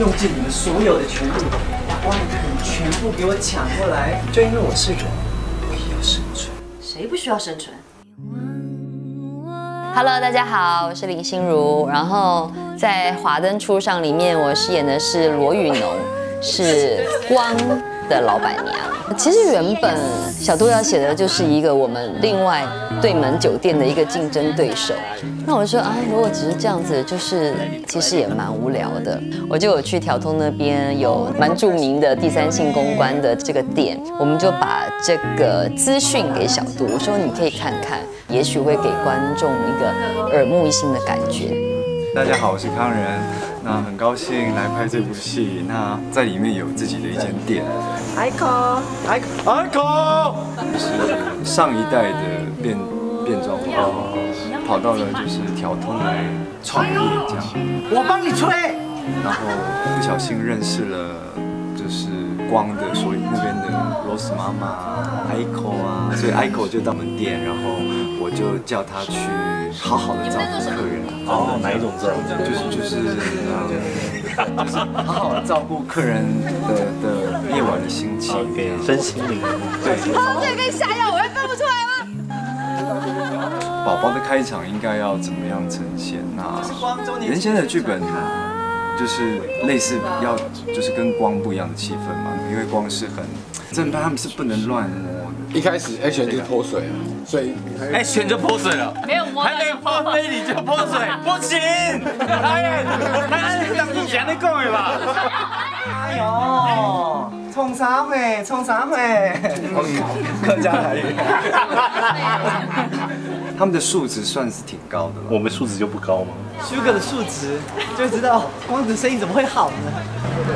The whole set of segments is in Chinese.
用尽你们所有的全力，把光的人全部给我抢过来。就因为我是人，我也要生存。谁不需要生存？Hello，大家好，我是林心如。然后在《华灯初上》里面，我饰演的是罗宇农，是光的老板娘。其实原本小杜要写的就是一个我们另外对门酒店的一个竞争对手。那我说啊，如果只是这样子，就是其实也蛮无聊的。我就有去调通那边有蛮著名的第三性公关的这个店，我们就把这个资讯给小杜，我说你可以看看，也许会给观众一个耳目一新的感觉。大家好，我是康仁，那很高兴来拍这部戏。那在里面有自己的一间店，Icon Icon Icon，就是上一代的变变装皇，跑到了就是调通来创业这样，我帮你吹。然后不小心认识了就是光的，所以那边的 Rose 妈妈 Icon 啊，所以 Icon 就到我们店，然后我就叫他去好好的照顾客人。哦，哪一种照顾？就是就是嗯，就是好好的照顾客人的的夜晚的心情。OK，身心灵。对，这个跟下药，我会分不出来吗？宝宝的开场应该要怎么样呈现？那原先的剧本就是类似要就是跟光不一样的气氛嘛，因为光是很正派，他们是不能乱摸的。一开始 action 就是泼水啊，所以哎，选就泼水了，没有摸还没泼飞你就泼水，不行！哎，他是当以前的讲的吧？哎呦，冲啥会？冲啥会？客家台语。他们的素质算是挺高的了。我们素质就不高吗？Sugar 的数值就知道光子生意怎么会好呢？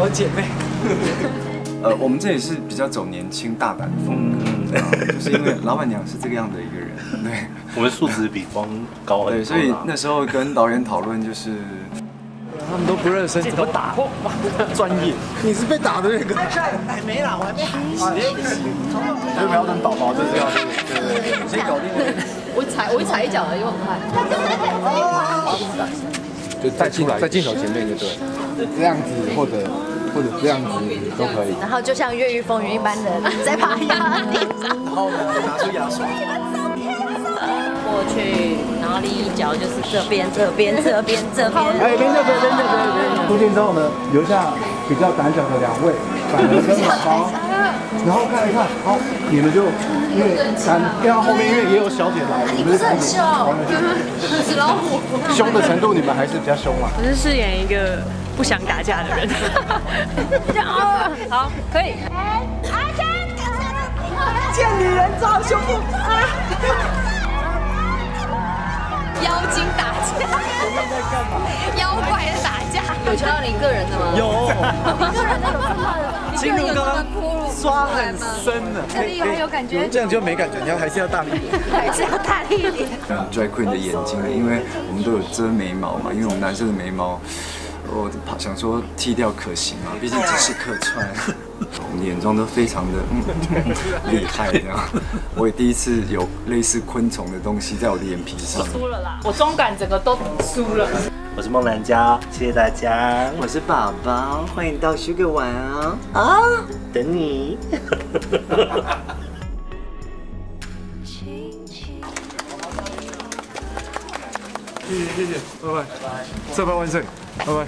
我姐妹。呃，我们这里是比较走年轻大胆的风格，啊就是因为老板娘是这个样的一个人，对。我们素质比光高很多啦对，所以那时候跟导演讨论，就是他们都不热身，怎么打？专业。你是被打的那个，哎，没啦，我还没。就不要等宝宝，就是要对对对，先搞定了。我踩我一踩一脚而已，我很快。就在镜在镜头前面就对，这样子或者或者这样子都可以。然后就像越狱风云一般的在爬崖顶上然后呢，拿出牙刷。过去，然后另一脚就是这边这边这边这边。哎，边这边边这边边。出镜之后呢，留下比较胆小的两位，反而跟宝宝，然后看一看，好，你们就因为敢跟到后面，因为也有小姐来，你们是很凶，纸老虎。凶的程度你们还是比较凶嘛。我是饰演一个不想打架的人。好，可以。见女人抓胸部啊！妖精打架，妖怪在打架，有敲到你个人的吗？有。个人的有看到的，金如刚刚刷很深的，这里还有感觉，这样就没感觉，你要还是要大力一点。还是要大力一点。drag queen 的眼睛，因为我们都有遮眉毛嘛，因为我们男生的眉毛，我怕想说剃掉可行吗，毕竟只是客串，我们的眼妆都非常的 嗯厉害这样。我也第一次有类似昆虫的东西在我的眼皮上。输了啦，我妆感整个都输了。我是孟兰娇，谢谢大家，我是宝宝，欢迎到 Sugar 玩啊！啊，等你。谢谢谢谢，拜拜，拜拜这拜万岁，拜拜。